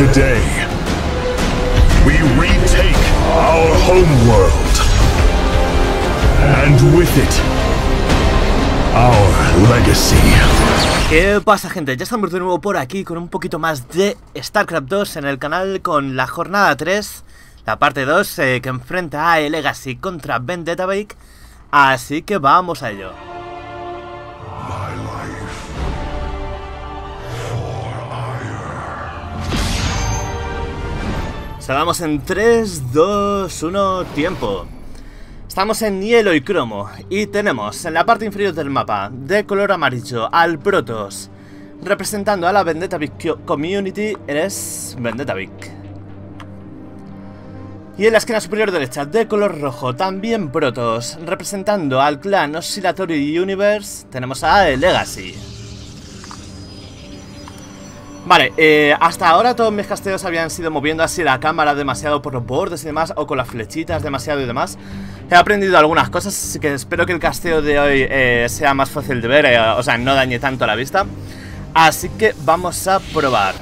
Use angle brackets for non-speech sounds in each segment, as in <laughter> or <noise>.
Today, we retake our homeworld. And with it, our legacy. ¿Qué pasa gente? Ya estamos de nuevo por aquí con un poquito más de StarCraft 2 en el canal con la jornada 3, la parte 2 eh, que enfrenta a Legacy contra Vendetta Bake, así que vamos a ello. Salamos en 3, 2, 1, tiempo. Estamos en hielo y cromo y tenemos en la parte inferior del mapa de color amarillo al Protoss representando a la Vendetta Vic Community eres Vendetta Vic. Y en la esquina superior derecha de color rojo también Protoss representando al clan Oscillatory Universe tenemos a Legacy. Vale, eh, hasta ahora todos mis casteos habían sido moviendo así la cámara demasiado por los bordes y demás, o con las flechitas demasiado y demás. He aprendido algunas cosas, así que espero que el casteo de hoy eh, sea más fácil de ver, eh, o sea, no dañe tanto la vista. Así que vamos a probar.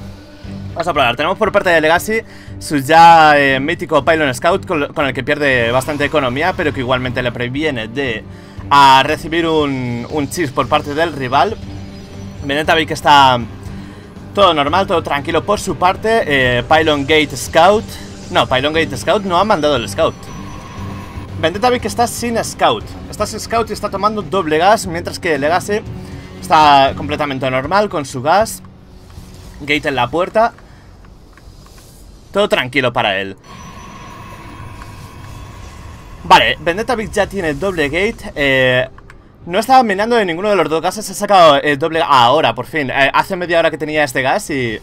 Vamos a probar. Tenemos por parte de Legacy su ya mítico Pylon Scout, con, el que pierde bastante economía, pero que igualmente le previene de a recibir un, un chis por parte del rival. Veneta que está todo normal, todo tranquilo por su parte. Eh, Pylon Gate Scout. No, Pylon Gate Scout no ha mandado el Scout. Vendetta que está sin Scout. Está sin Scout y está tomando doble gas, mientras que Legacy está completamente normal con su gas. Gate en la puerta. Todo tranquilo para él. Vale, Vendetta ya tiene doble gate. Eh, no estaba minando de ninguno de los dos gases, he sacado el doble ahora, por fin. Eh, hace media hora que tenía este gas y,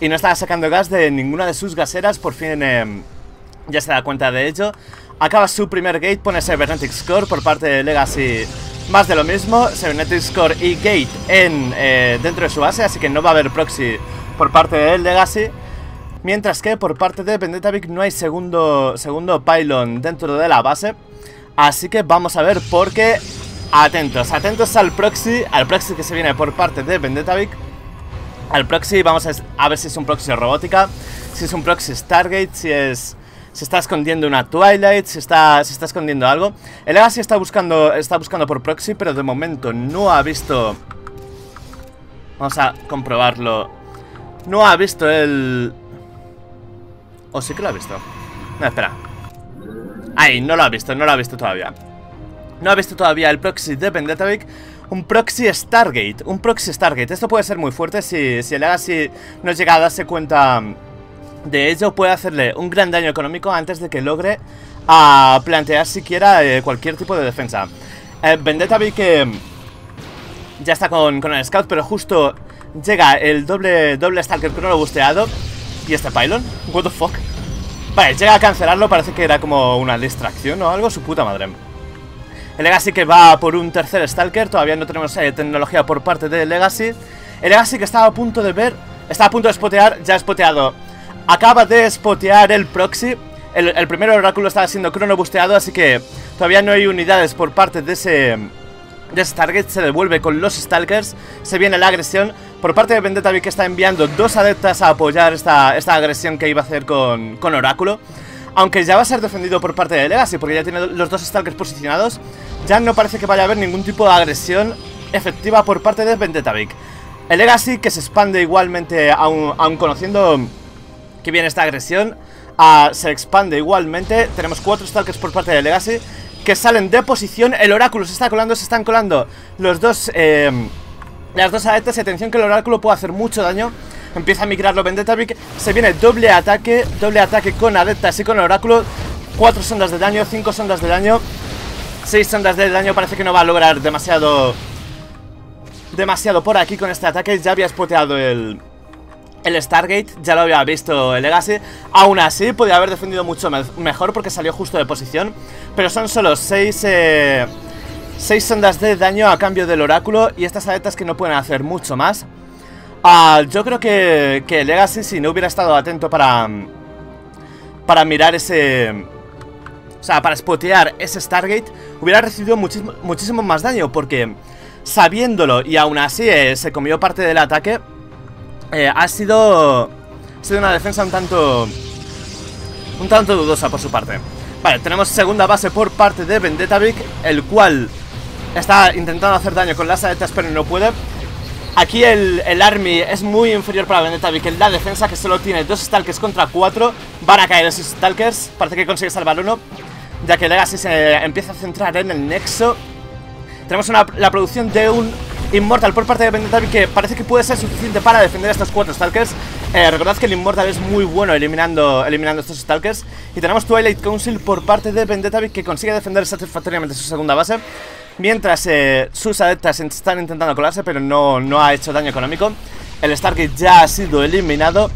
y no estaba sacando gas de ninguna de sus gaseras, por fin em, ya se da cuenta de ello. Acaba su primer gate, pone Cybernetic Score por parte de Legacy, más de lo mismo. Cybernetic Score y gate en, eh, dentro de su base, así que no va a haber proxy por parte de Legacy. Mientras que por parte de Vendetta no hay segundo, segundo pylon dentro de la base. Así que vamos a ver por qué Atentos, atentos al proxy, al proxy que se viene por parte de Vendetavic. Al proxy, vamos a, ver si es un proxy robótica, si es un proxy Stargate, si es... Se está escondiendo una Twilight, se está, se está escondiendo algo. El Legacy está buscando, está buscando por proxy, pero de momento no ha visto... Vamos a comprobarlo. No ha visto el... ¿O sí que lo ha visto? No, espera. Ahí, no lo ha visto, no lo ha visto todavía. No ha visto todavía el proxy de Vendetavic un proxy Stargate, un proxy Stargate. Esto puede ser muy fuerte si, si el Legacy no llega a darse cuenta de ello. Puede hacerle un gran daño económico antes de que logre a plantear siquiera eh, cualquier tipo de defensa. Eh, que ya está con, con, el Scout, pero justo llega el doble, doble Stalker que no lo busteado. ¿Y este pylon? What the fuck? Vale, llega a cancelarlo, parece que era como una distracción o algo, su puta madre. El Legacy que va por un tercer Stalker, todavía no tenemos eh, tecnología por parte de Legacy. El Legacy que estaba a punto de ver, está a punto de spotear, ya ha spoteado. Acaba de spotear el Proxy. El, primer oráculo estaba siendo crono busteado, así que todavía no hay unidades por parte de ese, de ese target. Se devuelve con los Stalkers, se viene la agresión. Por parte de Vendetta que está enviando dos adeptas a apoyar esta, esta agresión que iba a hacer con, con Oráculo. Aunque ya va a ser defendido por parte de Legacy, porque ya tiene los dos Stalkers posicionados, ya no parece que vaya a haber ningún tipo de agresión efectiva por parte de Vendetavic. El Legacy, que se expande igualmente, aún, conociendo que viene esta agresión, se expande igualmente. Tenemos cuatro Stalkers por parte de Legacy que salen de posición. El Oráculo se está colando, se están colando los dos... Eh, las dos adeptas y atención que el Oráculo puede hacer mucho daño Empieza a migrarlo Vendetavic Se viene doble ataque Doble ataque con adeptas y con oráculo. Cuatro sondas de daño, cinco sondas de daño. Seis sondas de daño Parece que no va a lograr demasiado Demasiado por aquí con este ataque. Ya había spoteado el el Stargate, ya lo había visto el Legacy. Aún así, podía haber defendido mucho mejor porque salió justo de posición. Pero son solo 6 eh, seis sondas de daño a cambio del oráculo Y estas adeptas que no pueden hacer mucho más Ah, yo creo que, que Legacy, si no hubiera estado atento para, para mirar ese... O sea, para spotear ese Stargate, hubiera recibido muchísimo, más daño, porque sabiéndolo y aún así eh, se comió parte del ataque, eh, ha sido... Ha sido una defensa un tanto... Un tanto dudosa por su parte. Vale, tenemos segunda base por parte de Vendetta el cual está intentando hacer daño con las aletas pero no puede. Aquí el, el Army es muy inferior para Vendetta en la defensa que solo tiene dos Stalkers contra cuatro. Van a caer esos Stalkers, parece que consigue salvar uno, ya que Legacy se empieza a centrar en el Nexo. Tenemos la producción de un Immortal por parte de Vendetta que parece que puede ser suficiente para defender a estos cuatro Stalkers. Eh, recordad que el Immortal es muy bueno eliminando, eliminando estos Stalkers. Y tenemos Twilight Council por parte de Vendetta que consigue defender satisfactoriamente su segunda base. Mientras eh, sus adeptas están intentando colarse, pero no, no ha hecho daño económico. El Stargate ya ha sido eliminado.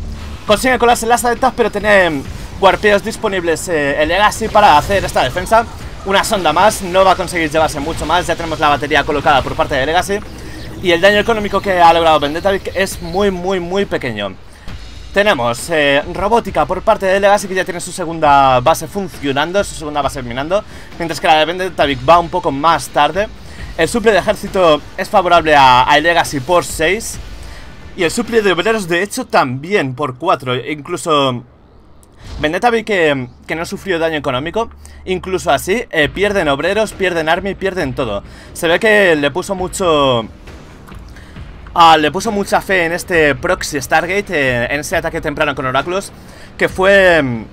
Consigue colarse las adeptas, pero tiene warpeos disponibles eh, el Legacy para hacer esta defensa. Una sonda más, no va a conseguir llevarse mucho más. Ya tenemos la batería colocada por parte de Legacy. Y el daño económico que ha logrado Vendetta es muy, muy, muy pequeño. Tenemos eh, robótica por parte de Legacy que ya tiene su segunda base funcionando, su segunda base minando, mientras que la de Vendetta va un poco más tarde. El suple de ejército es favorable a, Legacy por 6 y el suple de obreros de hecho también por 4, incluso Vendetta que, que, no sufrió daño económico, incluso así eh, pierden obreros, pierden army, pierden todo. Se ve que le puso mucho Ah, le puso mucha fe en este proxy Stargate, eh, en ese ataque temprano con Oráculos, que fue, mm,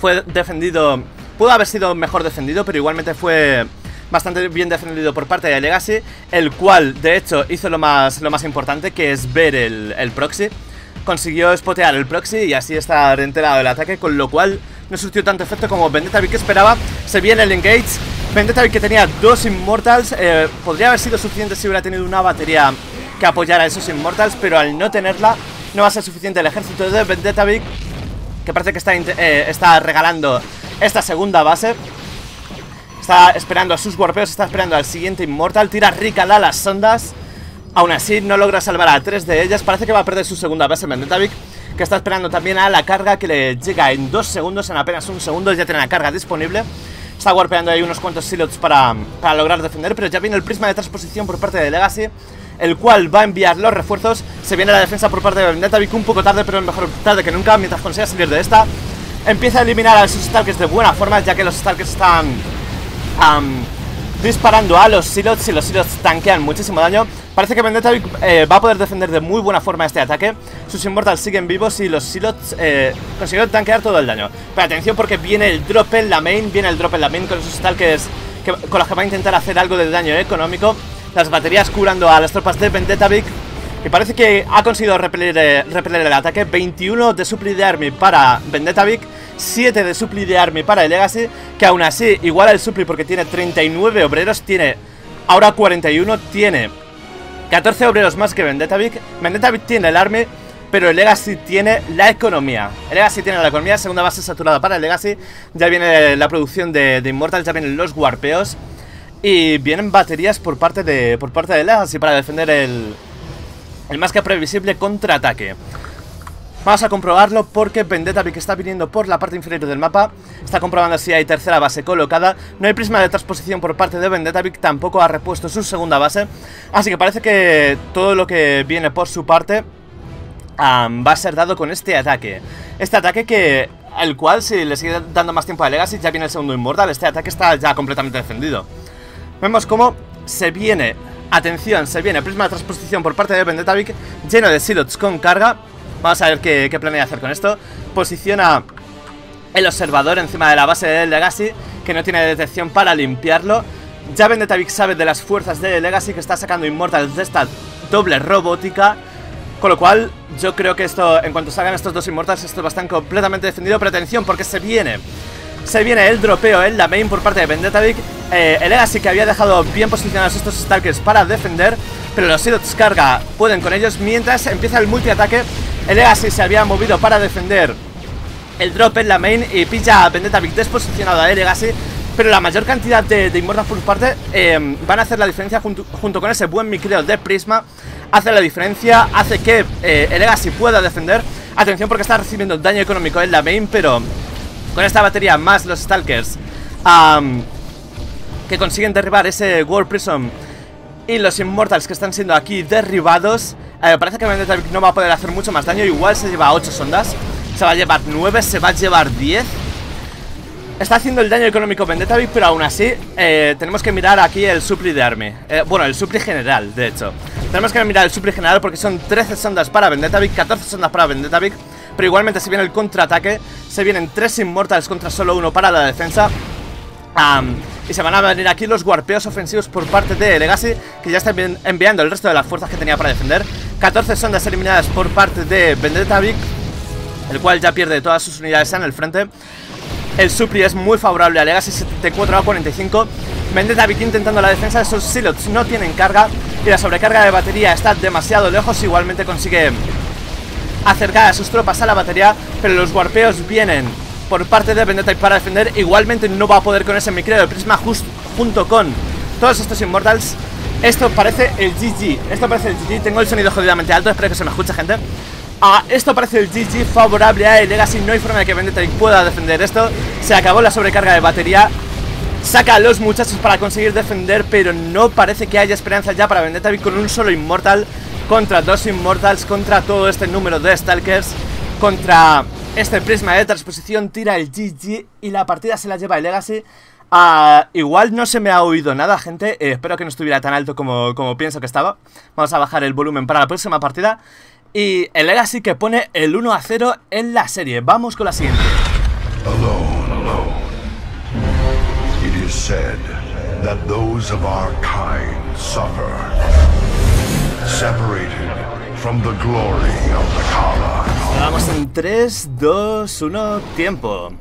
fue defendido, pudo haber sido mejor defendido, pero igualmente fue bastante bien defendido por parte de Legacy, el cual de hecho hizo lo más, lo más importante, que es ver el, el proxy. Consiguió spotear el proxy y así estar enterado del ataque, con lo cual no surtió tanto efecto como Vendetta que esperaba. Se viene el engage. Vendetta que tenía dos Immortals, eh, podría haber sido suficiente si hubiera tenido una batería que apoyar a esos Immortals, pero al no tenerla no va a ser suficiente el ejército de Vendetta que parece que está, eh, está regalando esta segunda base. Está esperando a sus warpeos, está esperando al siguiente Immortal, tira Rikal a las sondas. Aún así no logra salvar a tres de ellas, parece que va a perder su segunda base Vendetta que está esperando también a la carga que le llega en dos segundos, en apenas un segundo ya tiene la carga disponible. Está warpeando ahí unos cuantos silos para, para lograr defender, pero ya viene el prisma de transposición por parte de Legacy el cual va a enviar los refuerzos. Se viene la defensa por parte de Vendetta un poco tarde, pero mejor tarde que nunca, mientras consiga salir de esta. Empieza a eliminar a sus Stalkers de buena forma, ya que los Stalkers están disparando a los Silots y los Silots tanquean muchísimo daño. Parece que Vendetta eh, va a poder defender de muy buena forma este ataque. Sus Immortals siguen vivos y los Silots eh, consiguieron tanquear todo el daño. Pero atención porque viene el drop en la main, viene el drop en la main con esos Stalkers que, con los que va a intentar hacer algo de daño económico las baterías curando a las tropas de Vendetta Y parece que ha conseguido repeler, eh, el ataque 21 de supply de army para Vendetta 7 de supply de army para el Legacy Que aún así iguala el supply porque tiene 39 obreros Tiene ahora 41 Tiene 14 obreros más que Vendetta Vic Vendetta tiene el army pero el Legacy tiene la economía. El Legacy tiene la economía, segunda base saturada para el Legacy. Ya viene la producción de, de Immortal, ya vienen los warpeos. Y vienen baterías por parte de por parte de Legacy para defender el, el más que previsible contraataque. Vamos a comprobarlo porque Vendetta que está viniendo por la parte inferior del mapa. Está comprobando si hay tercera base colocada. No hay prisma de transposición por parte de Vendetta Tampoco ha repuesto su segunda base. Así que parece que todo lo que viene por su parte Va a ser dado con este ataque. Este ataque que... El cual si le sigue dando más tiempo a Legacy Ya viene el segundo Inmortal. Este ataque está ya completamente defendido Vemos cómo se viene, atención, se viene prisma de transposición por parte de Vendetta lleno de silots con carga. Vamos a ver qué, planea hacer con esto. Posiciona el observador encima de la base de Legacy, que no tiene detección para limpiarlo. Ya Vendetta sabe de las fuerzas de Legacy que está sacando Immortals de esta doble robótica. Con lo cual, yo creo que esto, en cuanto salgan estos dos Immortals, esto va a estar completamente defendido. Pero atención, porque se viene se viene el dropeo en la main por parte de Vendetta eh, el Legacy que había dejado bien posicionados estos Stalkers para defender Pero los Sidots carga pueden con ellos Mientras empieza el multiataque El Legacy se había movido para defender el drop en la main Y pilla a Vendetta desposicionado a Legacy pero la mayor cantidad de, de Immortal por parte eh, van a hacer la diferencia junto, con ese buen micreo de Prisma. Hace la diferencia, hace que eh, el Legacy pueda defender. Atención porque está recibiendo daño económico en la main, pero con esta batería más los Stalkers Que consiguen derribar ese World Prism Y los Immortals que están siendo aquí derribados eh, Parece que Vendetta no va a poder hacer mucho más daño Igual se lleva 8 sondas Se va a llevar 9, se va a llevar 10 Está haciendo el daño económico Vendetta pero aún así eh, tenemos que mirar aquí el supli de Army eh, Bueno, el supli general, de hecho. Tenemos que mirar el supli general porque son 13 sondas para Vendetta 14 sondas para Vendetta Pero igualmente si viene el contraataque Se vienen 3 Immortals contra solo uno para la defensa. Y se van a venir aquí los guarpeos ofensivos por parte de Legacy Que ya está enviando el resto de las fuerzas que tenía para defender. 14 sondas eliminadas por parte de Vendetta El cual ya pierde todas sus unidades en el frente. El Supri es muy favorable a Legacy 74 a 45 Vendetta intentando la defensa de sus silots no tienen carga Y la sobrecarga de batería está demasiado lejos Igualmente consigue acercar a sus tropas a la batería Pero los warpeos vienen por parte de Vendetta para defender Igualmente no va a poder con ese micro de prisma junto con todos estos Immortals Esto parece el GG Esto parece el GG, tengo el sonido jodidamente alto Espero que se me escuche gente. Ah, esto parece el GG favorable a Legacy. No hay forma de que Vendetta pueda defender esto. Se acabó la sobrecarga de batería Saca a los muchachos para conseguir defender Pero no parece que haya esperanza ya para Vendetta con un solo Immortal Contra dos Immortals Contra todo este número de Stalkers Contra este prisma de transposición Tira el GG y la partida se la lleva el Legacy. Ah, igual no se me ha oído nada, gente. Eh, Espero que no estuviera tan alto como, como pienso que estaba. Vamos a bajar el volumen para la próxima partida. Y el Legacy que pone el 1 a 0 en la serie. Vamos con la siguiente. That those of our kind suffer. Separated from the glory of the Kala. Vamos en 3, 2, 1, tiempo.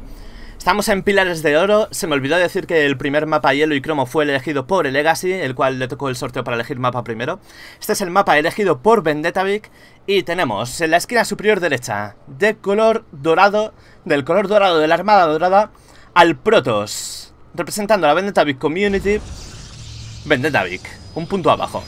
Estamos en Pilares de Oro, se me olvidó decir que el primer mapa hielo y cromo fue elegido por el Legacy, el cual le tocó el sorteo para elegir mapa primero. Este es el mapa elegido por Vendetavic y tenemos en la esquina superior derecha, de color dorado, del color dorado de la armada dorada, al Protoss, representando a la Vendetavic Community, Vendetavic, un punto abajo.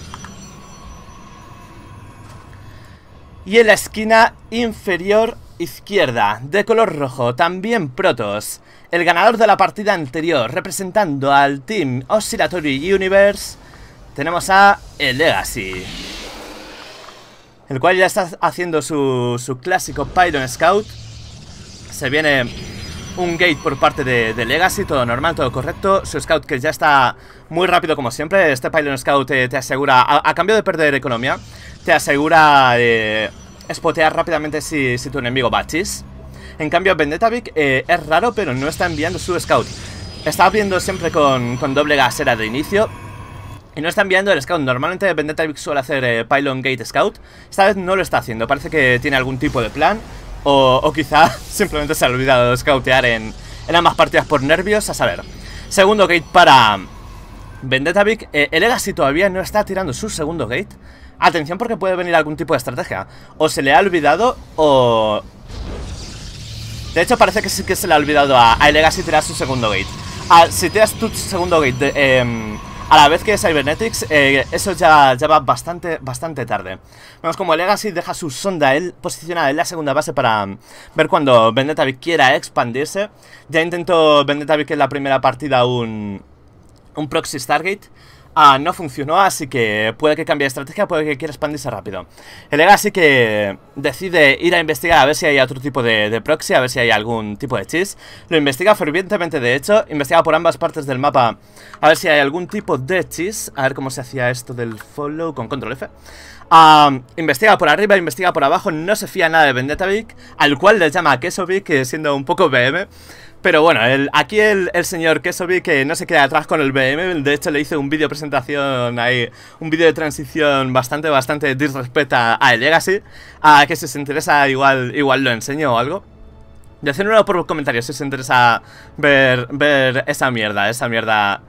Y en la esquina inferior izquierda, de color rojo, también Protoss, el ganador de la partida anterior, representando al Team Oscillatory Universe, tenemos a el Legacy. El cual ya está haciendo su, su clásico Pylon Scout. Se viene un gate por parte de, Legacy, todo normal, todo correcto. Su Scout que ya está muy rápido como siempre. Este Pylon Scout te, asegura, a, cambio de perder economía, te asegura eh, spotear rápidamente si, si tu enemigo va chis. En cambio, Vendetavic eh, es raro, pero no está enviando su scout. Está viendo siempre con, doble gasera de inicio. Y no está enviando el scout. Normalmente Vendetavic suele hacer eh, Pylon Gate Scout. Esta vez no lo está haciendo. Parece que tiene algún tipo de plan. O, quizá <laughs> simplemente se ha olvidado de scoutear en, en ambas partidas por nervios. A saber. Segundo gate para Vendetavic. Eh, el Legacy todavía no está tirando su segundo gate. Atención porque puede venir algún tipo de estrategia. O se le ha olvidado o, de hecho, parece que sí que se le ha olvidado a, a Legacy tirar su segundo gate. Ah, si tiras tu segundo gate em, a la vez que Cybernetics, eh, eso ya, va bastante, bastante tarde. Vemos como Legacy deja su sonda él posicionada en la segunda base para ver cuando Vendetta quiera expandirse. Ya intentó Vendetta en la primera partida un, un proxy Stargate. Ah, no funcionó, así que puede que cambie de estrategia, puede que quiera expandirse rápido. El Legacy que decide ir a investigar a ver si hay otro tipo de, proxy, a ver si hay algún tipo de chis. Lo investiga fervientemente, de hecho, investiga por ambas partes del mapa a ver si hay algún tipo de chis. A ver cómo se hacía esto del follow con control F. Ah, investiga por arriba, investiga por abajo, no se fía nada de Vendetavic, al cual le llama Kesovic, siendo un poco BM. Pero bueno, aquí el, señor Kesovi que no se queda atrás con el BM, de hecho le hice un vídeo presentación ahí, un vídeo de transición bastante, bastante disrespeta a el Legacy, a que si os interesa igual, igual lo enseño o algo. Decídmelo por comentarios si os interesa ver, ver esa mierda, esa mierda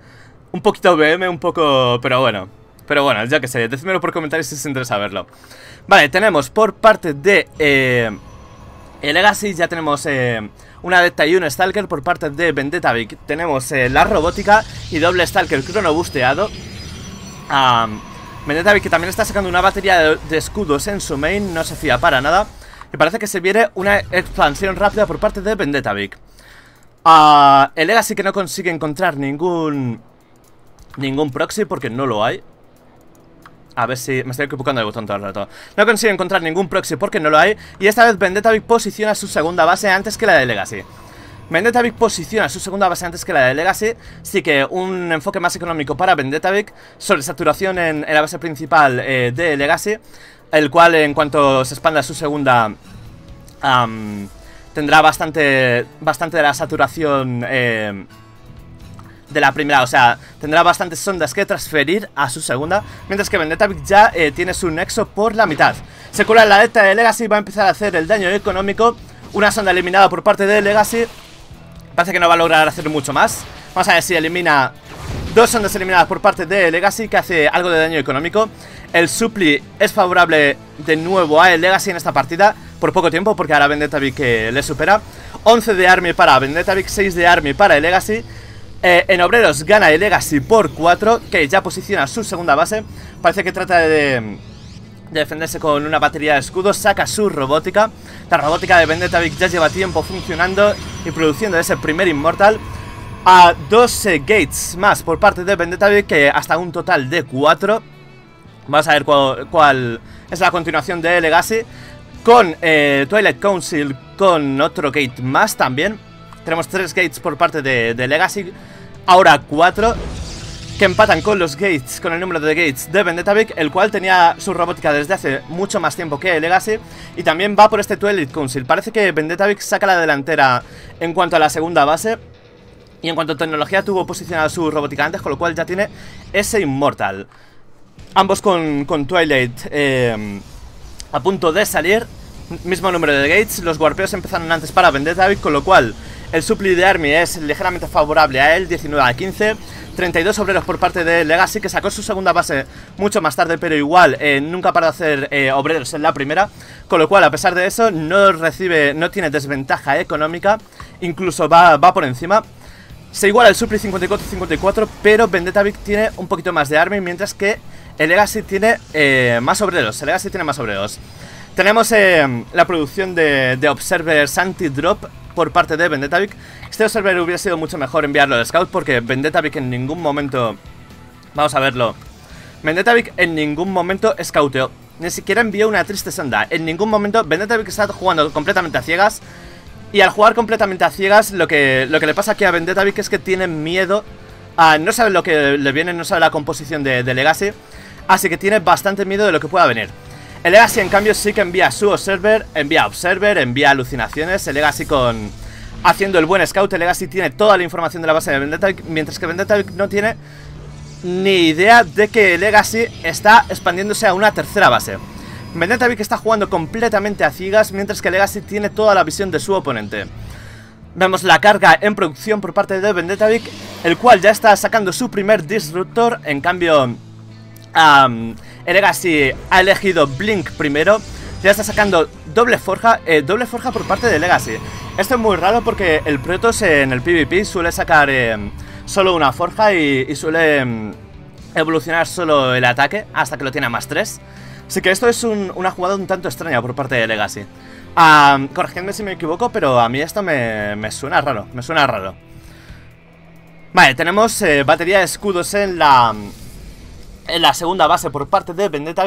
un poquito BM, un poco... pero bueno, pero bueno, ya que sé, decídmelo por comentarios si os interesa verlo. Vale, tenemos por parte de... Eh, el Legacy ya tenemos... Eh, una Adepta y un Stalker por parte de Vendetta Vic. Tenemos eh, la robótica y doble Stalker crono busteado. Um, Vendetta Vic que también está sacando una batería de, escudos en su main, no se fía para nada. Y parece que se viene una expansión rápida por parte de Vendetta Vic. Uh, el Legacy que no consigue encontrar ningún... Ningún proxy porque no lo hay. A ver si... Me estoy equivocando de botón todo el rato. No consigo encontrar ningún proxy porque no lo hay. Y esta vez Vendetta posiciona su segunda base antes que la de Legacy. Vendetta posiciona su segunda base antes que la de Legacy. Sí que un enfoque más económico para Vendetta. Sobre saturación en, la base principal eh, de Legacy. El cual en cuanto se expanda su segunda... tendrá bastante, bastante de la saturación... Eh, de la primera, o sea, tendrá bastantes sondas que transferir a su segunda, mientras que Vendetta ya eh, tiene su nexo por la mitad. Se cura la letra de Legacy, va a empezar a hacer el daño económico, una sonda eliminada por parte de Legacy, parece que no va a lograr hacer mucho más. Vamos a ver si elimina dos sondas eliminadas por parte de Legacy, que hace algo de daño económico. El Supli es favorable de nuevo a Legacy en esta partida, por poco tiempo, porque ahora Vendetta que le supera. 11 de Army para Vendetta 6 de Army para el Legacy. Eh, en Obreros gana el Legacy por 4, que ya posiciona su segunda base. Parece que trata de, defenderse con una batería de escudos, saca su robótica. La robótica de Vendetta ya lleva tiempo funcionando y produciendo ese primer Inmortal. A dos eh, gates más por parte de Vendetta que hasta un total de 4. Vamos a ver cuál, es la continuación de Legacy. Con eh, Twilight Council, con otro gate más también. Tenemos tres gates por parte de, Legacy Ahora cuatro Que empatan con los gates, con el número de gates de Vendetta El cual tenía su robótica desde hace mucho más tiempo que Legacy Y también va por este Twilight Council Parece que Vendetta saca la delantera en cuanto a la segunda base y en cuanto a tecnología tuvo posicionada su robótica antes, con lo cual ya tiene ese Immortal. Ambos con, Twilight eh, a punto de salir. Mismo número de gates, los warpeos empezaron antes para Vendetta con lo cual el supply de Army es ligeramente favorable a él, 19 a 15. 32 obreros por parte de Legacy, que sacó su segunda base mucho más tarde, pero igual eh, nunca para hacer eh, obreros en la primera. Con lo cual, a pesar de eso, no recibe, no tiene desventaja económica, incluso va, va por encima. Se iguala el Supply 54-54, pero Vendetta tiene un poquito más de Army, mientras que el Legacy tiene eh, más obreros. El Legacy tiene más obreros. Tenemos la producción de, de Observers Anti-Drop por parte de Vendetta Este observer hubiera sido mucho mejor enviarlo de Scout porque Vendetta en ningún momento... Vamos a verlo. Vendetta en ningún momento scouteó. Ni siquiera envió una triste sonda. En ningún momento Vendetta está jugando completamente a ciegas. Y al jugar completamente a ciegas, lo que, lo que le pasa aquí a Vendetta es que tiene miedo. A, no sabe lo que le viene, no sabe la composición de, de Legacy. Así que tiene bastante miedo de lo que pueda venir. El Legacy en cambio sí que envía su Observer, envía Observer, envía alucinaciones, el Legacy con... Haciendo el buen Scout, el Legacy tiene toda la información de la base de Vendetta, mientras que Vendetta no tiene ni idea de que Legacy está expandiéndose a una tercera base. Vendetta está jugando completamente a ciegas, mientras que Legacy tiene toda la visión de su oponente. Vemos la carga en producción por parte de Vendetta el cual ya está sacando su primer Disruptor, en cambio... El Legacy ha elegido Blink primero. Ya está sacando doble forja, eh, doble forja por parte de Legacy. Esto es muy raro porque el Protoss en el PvP suele sacar eh, solo una forja y, suele mm, evolucionar solo el ataque hasta que lo tiene a más 3. Así que esto es una jugada un tanto extraña por parte de Legacy. Um, corregidme si me equivoco, pero a mí esto me, suena raro, me suena raro. Vale, tenemos eh, batería de escudos en la, en la segunda base por parte de Vendetta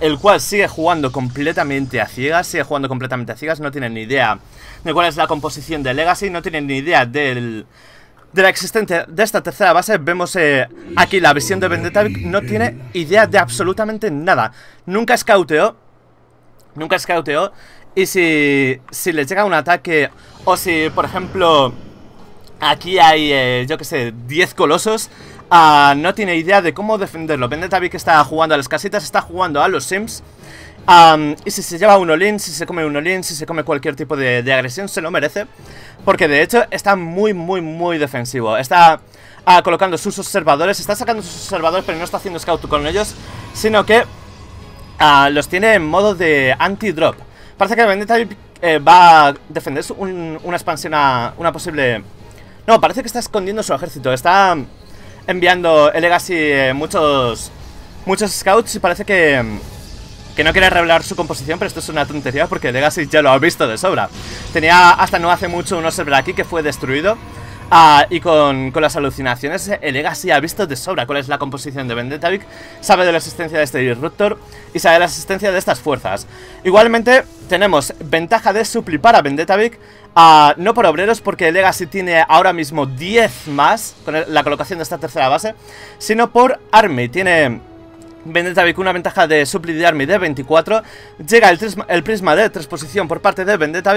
el cual sigue jugando completamente a ciegas, sigue jugando completamente a ciegas, no tiene ni idea de cuál es la composición de Legacy, no tiene ni idea del, de la existencia de esta tercera base. Vemos eh, aquí la visión de Vendetta no tiene idea de absolutamente nada. Nunca scouteó, nunca scouteó, y si, si le llega un ataque, o si, por ejemplo, aquí hay, eh, yo que sé, 10 colosos, Ah, no tiene idea de cómo defenderlo. Vendetta que está jugando a las casitas, está jugando a los Sims. y si se lleva un olin, si se come un olin, si se come cualquier tipo de, agresión, se lo merece. Porque de hecho está muy, muy, muy defensivo. Está ah, colocando sus observadores, está sacando sus observadores, pero no está haciendo scout con ellos, sino que ah, los tiene en modo de anti-drop. Parece que Vendetta eh, va a defender una expansión a una posible... No, parece que está escondiendo su ejército, está enviando el Legacy eh, muchos, muchos scouts y parece que, que no quiere revelar su composición, pero esto es una tontería porque Legacy ya lo ha visto de sobra. Tenía hasta no hace mucho un observer aquí que fue destruido. Ah, y con, las alucinaciones, el Legacy ha visto de sobra cuál es la composición de Vendetta sabe de la existencia de este Disruptor y sabe de la existencia de estas fuerzas. Igualmente, tenemos ventaja de supli para Vendetta uh, no por obreros, porque el Legacy tiene ahora mismo 10 más con la colocación de esta tercera base, sino por Army. Tiene Vendetta una ventaja de supli de Army de 24, llega el, el prisma de transposición por parte de Vendetta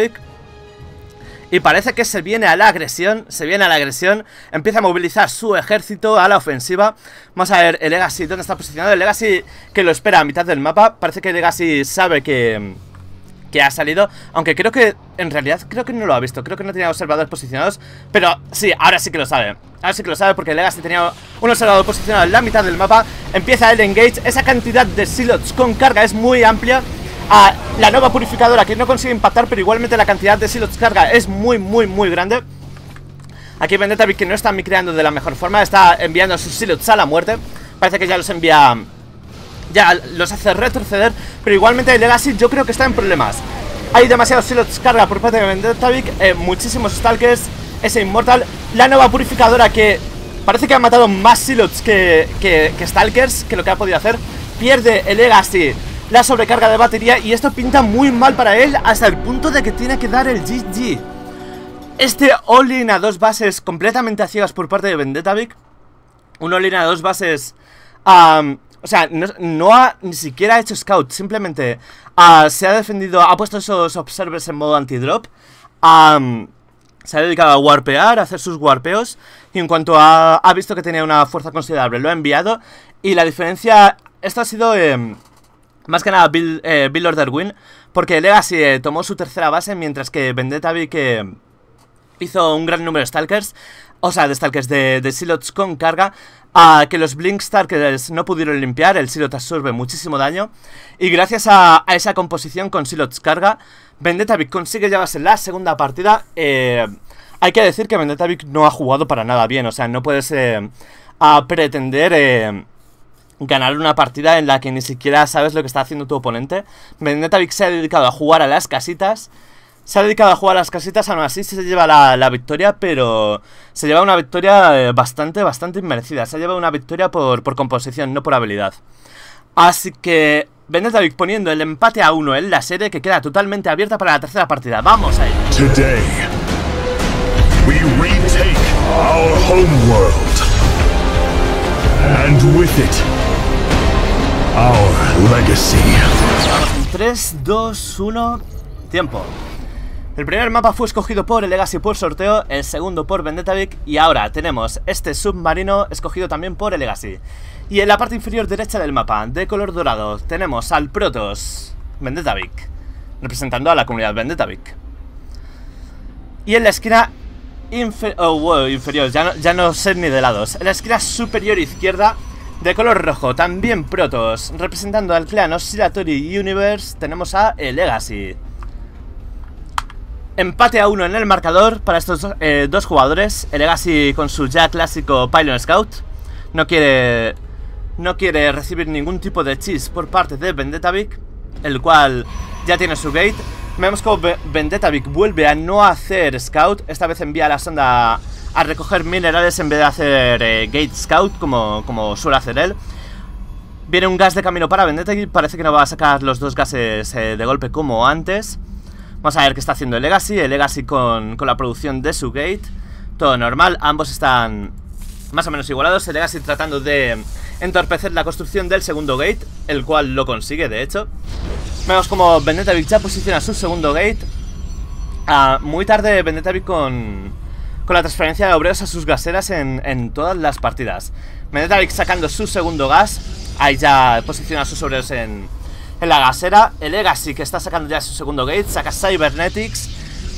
y parece que se viene a la agresión, se viene a la agresión, empieza a movilizar su ejército a la ofensiva. Vamos a ver el Legacy, ¿dónde está posicionado? El Legacy que lo espera a mitad del mapa, parece que el Legacy sabe que, que ha salido, aunque creo que, en realidad, creo que no lo ha visto, creo que no tenía observadores posicionados, pero sí, ahora sí que lo sabe. Ahora sí que lo sabe porque el Legacy tenía un observador posicionado en la mitad del mapa, empieza el engage, esa cantidad de silos con carga es muy amplia a la nueva purificadora que no consigue impactar, pero igualmente la cantidad de silos carga es muy, muy, muy grande. Aquí Vendetta que no está micreando de la mejor forma, está enviando sus silos a la muerte. Parece que ya los envía... Ya los hace retroceder, pero igualmente el Legacy yo creo que está en problemas. Hay demasiados silos carga por parte de Vendetta eh, muchísimos Stalkers, ese Immortal, la nueva purificadora que parece que ha matado más silos que, que, que Stalkers, que lo que ha podido hacer. Pierde el Legacy la sobrecarga de batería y esto pinta muy mal para él hasta el punto de que tiene que dar el GG. Este all-in a dos bases completamente a ciegas por parte de Vendetta Un all-in a dos bases... o sea, no, ha ni siquiera hecho scout, simplemente ah, se ha defendido, ha puesto esos observers en modo anti-drop. se ha dedicado a warpear, a hacer sus warpeos. Y en cuanto ha visto que tenía una fuerza considerable, lo ha enviado. Y la diferencia, esto ha sido... Em, más que nada Bill, eh, Bill Order Win, porque Legacy eh, tomó su tercera base, mientras que Vendetta vi que hizo un gran número de Stalkers, o sea, de Stalkers, de, de Silots con carga, a que los Blink Stalkers no pudieron limpiar, el Silot absorbe muchísimo daño, y gracias a, esa composición con Silots carga, Vendetta consigue llevarse la segunda partida, eh, hay que decir que Vendetta no ha jugado para nada bien, o sea, no puedes a pretender ganar una partida en la que ni siquiera sabes lo que está haciendo tu oponente. Vendetta se ha dedicado a jugar a las casitas. Se ha dedicado a jugar a las casitas, aún así se lleva la, victoria, pero se lleva una victoria eh, bastante, bastante inmerecida. Se lleva una victoria por, por composición, no por habilidad. Así que Vendetta poniendo el empate a uno en la serie que queda totalmente abierta para la tercera partida. ¡Vamos a it, Our legacy. 3, 2, 1, tiempo. El primer mapa fue escogido por el Legacy por sorteo, el segundo por Vendetavic y ahora tenemos este submarino escogido también por el Legacy. Y en la parte inferior derecha del mapa, de color dorado, tenemos al Protoss Vendetavic, representando a la comunidad Vendetavic. Y en la esquina oh, inferior, ya no, ya no sé ni de lados, en la esquina superior izquierda de color rojo, también Protoss. Representando al clan Oscillatory Universe, tenemos a el Legacy. Empate a uno en el marcador para estos eh, dos jugadores. El Legacy con su ya clásico Pylon Scout. No quiere, no quiere recibir ningún tipo de cheese por parte de Vendetavic, el cual ya tiene su gate. Vemos como Vendetavic vuelve a no hacer Scout. Esta vez envía la sonda a recoger minerales en vez de hacer eh, Gate Scout como, como suele hacer él. Viene un gas de camino para Vendetta y parece que no va a sacar los dos gases eh, de golpe como antes. Vamos a ver qué está haciendo el Legacy. El Legacy con, con la producción de su gate. Todo normal, ambos están más o menos igualados. El Legacy tratando de entorpecer la construcción del segundo gate, el cual lo consigue de hecho. Vemos como Vendetta ya posiciona su segundo gate. Ah, muy tarde Vendetta con, con la transferencia de obreros a sus gaseras en, todas las partidas. Medetaric sacando su segundo gas. Ahí ya posiciona a sus obreros en, en la gasera. El Legacy que está sacando ya su segundo gate. Saca Cybernetics.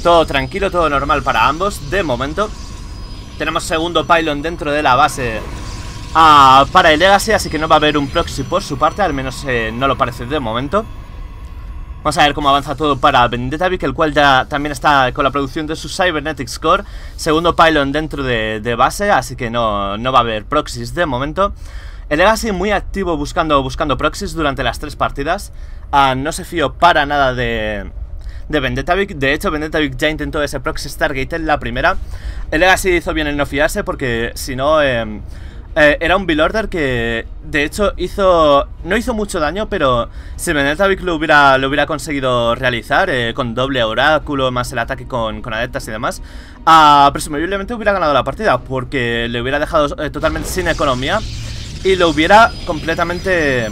Todo tranquilo, todo normal para ambos. De momento. Tenemos segundo pylon dentro de la base ah, para el Legacy. Así que no va a haber un proxy por su parte. Al menos eh, no lo parece de momento. Vamos a ver cómo avanza todo para Vendetta el cual ya también está con la producción de su Cybernetics Core. Segundo pylon dentro de, base, así que no, no, va a haber proxies de momento. El Legacy muy activo buscando, buscando proxies durante las tres partidas. Ah, no se fío para nada de, de Vendetta De hecho, Vendetta ya intentó ese proxy Stargate en la primera. el Legacy hizo bien en no fiarse porque si no... Eh, eh, era un build order que de hecho hizo no hizo mucho daño, pero si Benetavik lo hubiera, lo hubiera conseguido realizar eh, con doble oráculo más el ataque con, con adeptas y demás, uh, presumiblemente hubiera ganado la partida porque le hubiera dejado eh, totalmente sin economía y lo hubiera completamente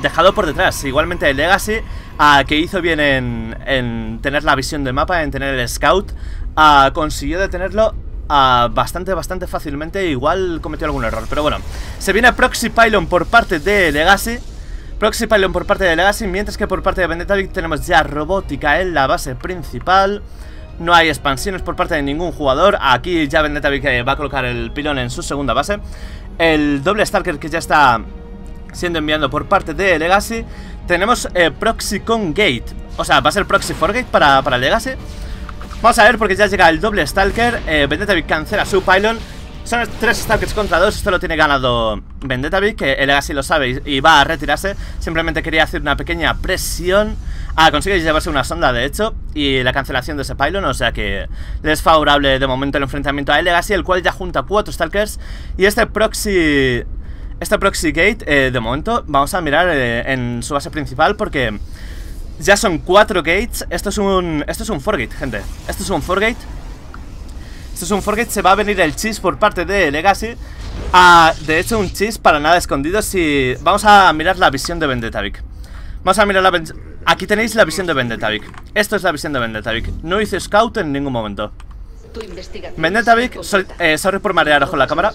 dejado por detrás. Igualmente el Legacy, uh, que hizo bien en, en, tener la visión del mapa, en tener el scout, uh, consiguió detenerlo Bastante, bastante fácilmente. Igual cometió algún error, pero bueno. Se viene Proxy Pylon por parte de Legacy. Proxy Pylon por parte de Legacy Mientras que por parte de Vendetta tenemos ya robótica en la base principal. No hay expansiones por parte de ningún jugador. Aquí ya Vendetta va a colocar el pilón en su segunda base. El doble Stalker que ya está siendo enviado por parte de Legacy. Tenemos eh, Proxy con Gate. O sea, va a ser Proxy for Gate para, para Legacy Vamos a ver porque ya llega el doble Stalker eh, Vendetta cancela su pylon. Son tres Stalkers contra dos Esto lo tiene ganado Vendetta Que el Legacy lo sabe y, va a retirarse. Simplemente quería hacer una pequeña presión. Ah, consigue llevarse una sonda de hecho Y la cancelación de ese pylon O sea que le es favorable de momento el enfrentamiento a el Legacy El cual ya junta cuatro Stalkers Y este proxy... Este proxy gate, eh, de momento, vamos a mirar eh, en su base principal porque ya son cuatro gates. Esto es un... Esto es un forgate, gente. Esto es un forgate. Esto es un forgate. Se va a venir el cheese por parte de Legacy. Ah, De hecho, un cheese para nada escondido. Si... Vamos a mirar la visión de Vendetavik Vamos a mirar la... Aquí tenéis la visión de Vendetavik Esto es la visión de Vendetavik No hice scout en ningún momento. Vendetavik, eh, sorry por marear ojo la cámara.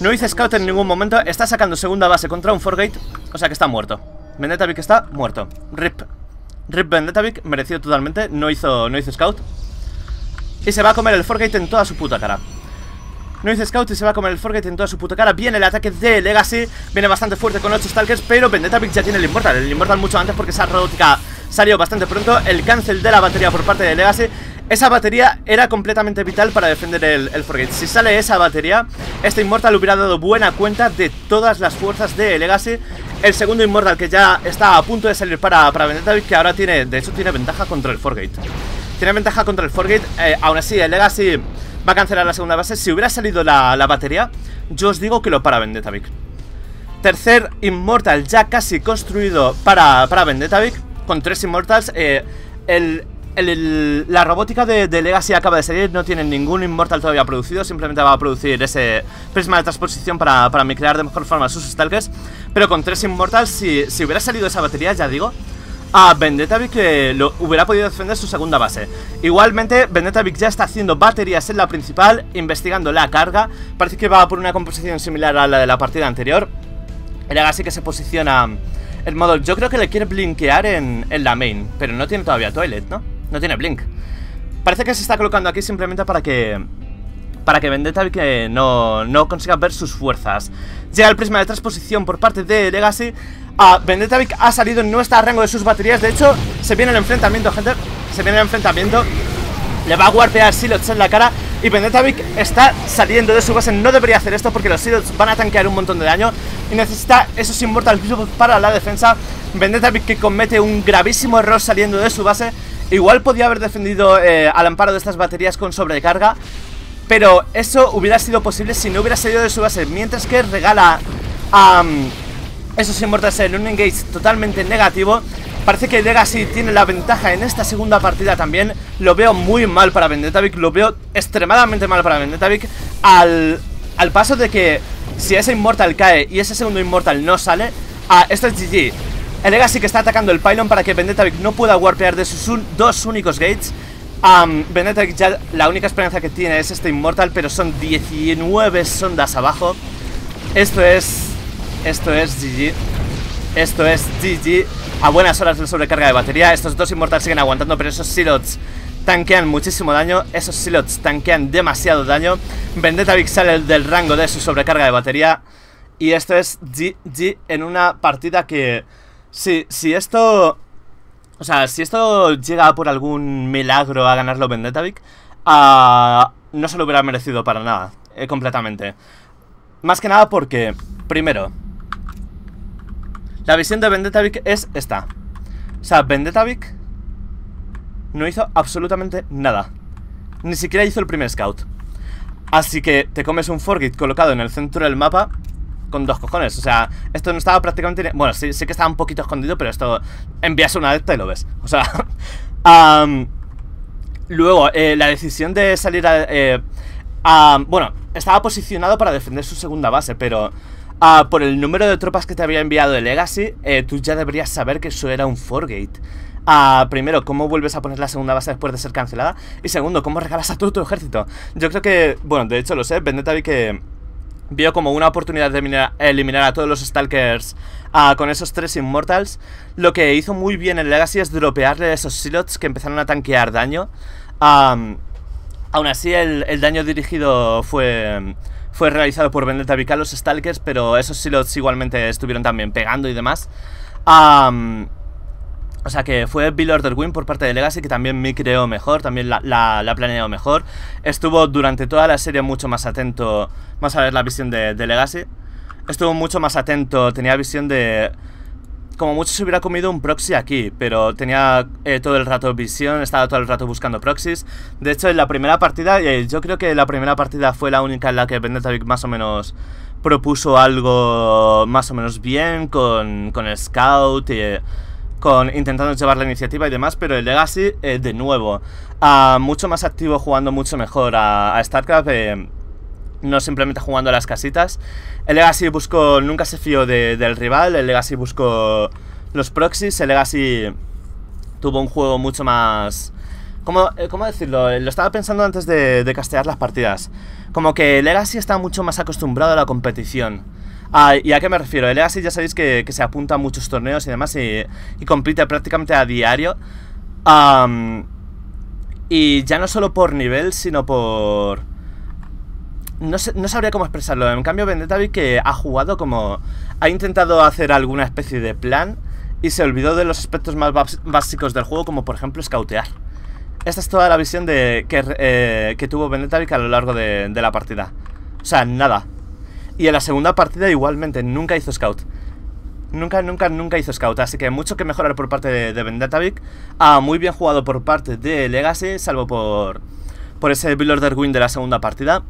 No hice scout en ningún momento. Está sacando segunda base contra un forgate. O sea que está muerto. Vendetavik está muerto. RIP Rip Vendetavik, merecido totalmente, no hizo, no hizo scout. Y se va a comer el Forgate en toda su puta cara. No hizo scout y se va a comer el Forgate en toda su puta cara. Viene el ataque de Legacy Viene bastante fuerte con 8 Stalkers Pero Vendetavik ya tiene el Immortal. El Immortal mucho antes porque esa robótica salió bastante pronto. El cancel de la batería por parte de Legacy Esa batería era completamente vital para defender el, Forgate Si sale esa batería Este Immortal hubiera dado buena cuenta de todas las fuerzas de Legacy. El segundo Immortal que ya está a punto de salir para, para Vendetta Que ahora tiene, de hecho tiene ventaja contra el Forgate Tiene ventaja contra el Forgate eh, Aún así el Legacy va a cancelar la segunda base. Si hubiera salido la, batería Yo os digo que lo para Vendetta Tercer Immortal ya casi construido para, para Vendetta Con tres Immortals eh, el, la robótica de, Legacy acaba de salir, no tiene ningún Immortal todavía producido, simplemente va a producir ese prisma de transposición para, para micrear de mejor forma sus Stalkers. Pero con tres Immortals, si, si hubiera salido esa batería, ya digo, a Vendetta que lo hubiera podido defender su segunda base. Igualmente, Vendetta ya está haciendo baterías en la principal, investigando la carga. Parece que va por una composición similar a la de la partida anterior. El Legacy que se posiciona en modo... Yo creo que le quiere blinkear en, en la main, pero no tiene todavía Toilet, ¿no? No tiene blink. Parece que se está colocando aquí simplemente para que... Para que Vendetta que no, no consiga ver sus fuerzas. Llega el prisma de transposición por parte de Legacy. A Vendetta ha salido, no está a rango de sus baterías. De hecho, se viene el enfrentamiento, gente. Se viene el enfrentamiento. Le va a guardear Silots en la cara Y Vendetta está saliendo de su base No debería hacer esto porque los Silots van a tanquear un montón de daño Y necesita esos Immortal para la defensa Vendetta que comete un gravísimo error saliendo de su base Igual podía haber defendido eh, al amparo de estas baterías con sobrecarga Pero eso hubiera sido posible si no hubiera salido de su base. Mientras que regala a esos Immortals en un engage totalmente negativo Parece que Legacy tiene la ventaja en esta segunda partida también. Lo veo muy mal para Vendetavik Lo veo extremadamente mal para Vendetavik al, al paso de que si ese Immortal cae y ese segundo Immortal no sale a Esto es GG el Legacy que está atacando el pylon para que Vendetta no pueda warpear de sus dos únicos gates. Um, Vendetta ya la única esperanza que tiene es este Immortal Pero son 19 sondas abajo. Esto es... Esto es GG Esto es GG A buenas horas de sobrecarga de batería. Estos dos Immortals siguen aguantando Pero esos Silots tanquean muchísimo daño. Esos Silots tanquean demasiado daño. Vendetta sale del rango de su sobrecarga de batería. Y esto es GG en una partida que... Si, si esto... O sea, si esto llega por algún milagro a ganarlo Vendetavik, uh, no se lo hubiera merecido para nada, eh, completamente. Más que nada porque, primero, la visión de Vendetavik es esta. O sea, Vendetavik no hizo absolutamente nada. Ni siquiera hizo el primer scout. Así que te comes un Forgate colocado en el centro del mapa con dos cojones. O sea, esto no estaba prácticamente... Bueno, sí, sí que estaba un poquito escondido, pero esto envías una adepta y lo ves. O sea... <laughs> luego, eh, la decisión de salir a... Eh, bueno, estaba posicionado para defender su segunda base, pero... Ah, por el número de tropas que te había enviado el Legacy, eh, tú ya deberías saber que eso era un Forgate. Uh, primero, cómo vuelves a poner la segunda base después de ser cancelada. Y segundo, cómo regalas a todo tu ejército. Yo creo que, bueno, de hecho lo sé, Vendetta vi que vio como una oportunidad de eliminar a todos los Stalkers uh, con esos tres Immortals. Lo que hizo muy bien el Legacy es dropearle esos silots que empezaron a tanquear daño. aún así, el, daño dirigido fue fue realizado por Vendetta Vical los Stalkers, pero esos silots igualmente estuvieron también pegando y demás. O sea que fue Bill Order Win por parte de Legacy, que también me creó mejor, también la, la, planeó mejor. Estuvo durante toda la serie mucho más atento, vamos a ver la visión de Legacy. Estuvo mucho más atento, tenía visión de como mucho se hubiera comido un proxy aquí, pero tenía eh, todo el rato visión, estaba todo el rato buscando proxies. De hecho, en la primera partida, eh, yo creo que la primera partida fue la única en la que Vendetta más o menos propuso algo más o menos bien con, con el Scout y... Eh, con intentando llevar la iniciativa y demás, pero el Legacy, de nuevo, mucho más activo, jugando mucho mejor a, a StarCraft, no simplemente jugando a las casitas. El Legacy buscó, nunca se fió del rival, el Legacy buscó los proxies, el Legacy tuvo un juego mucho más... ¿Cómo, eh, ¿Cómo, decirlo? Lo estaba pensando antes de, castear las partidas. Como que el Legacy está mucho más acostumbrado a la competición. Ah, ¿Y a qué me refiero? El Legacy ya sabéis que, se apunta a muchos torneos y demás y, compite prácticamente a diario. y ya no solo por nivel, sino por no, sabría cómo expresarlo. En cambio, Vendetta vi que ha jugado como... Ha intentado hacer alguna especie de plan y se olvidó de los aspectos más básicos del juego, como por ejemplo scoutear. Esta es toda la visión de que, eh, que tuvo Vendetta a lo largo de, la partida. O sea, nada. Y en la segunda partida igualmente, nunca hizo scout. Nunca, nunca, nunca hizo scout. Así que mucho que mejorar por parte de, de Ah, muy bien jugado por parte de Legacy, salvo por, por ese Bill Order Win de la segunda partida.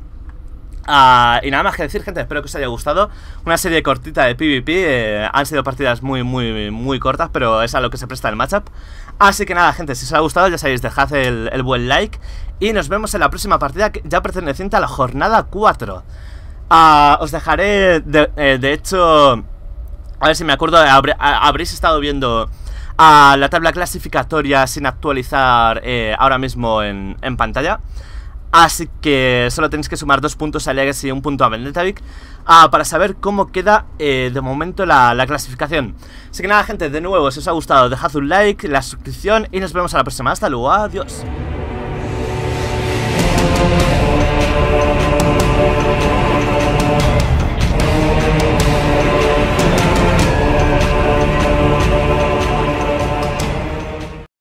Ah, y nada más que decir, gente, espero que os haya gustado. Una serie cortita de PvP. Eh, han sido partidas muy, muy, muy cortas, pero es a lo que se presta el matchup. Así que nada, gente, si os ha gustado, ya sabéis, dejad el, buen like. Y nos vemos en la próxima partida, ya perteneciente a la jornada 4. Ah, os dejaré, de, eh, de, hecho, a ver si me acuerdo, habréis estado viendo la tabla clasificatoria sin actualizar eh, ahora mismo en, pantalla. Así que solo tenéis que sumar dos puntos a Legacy y un punto a Vendetavik ah, para saber cómo queda eh, de momento la, la, clasificación. Así que nada, gente, de nuevo, si os ha gustado, dejad un like, la suscripción y nos vemos a la próxima. Hasta luego, adiós.